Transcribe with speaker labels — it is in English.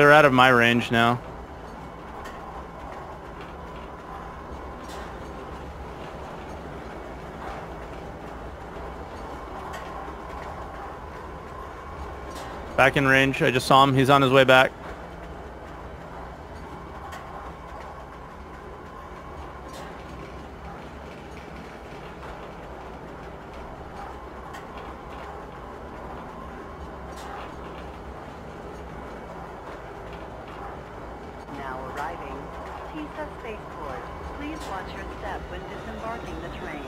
Speaker 1: They're out of my range now. Back in range. I just saw him. He's on his way back.
Speaker 2: Now arriving. Teasa Spaceport. Please watch your step when disembarking the train.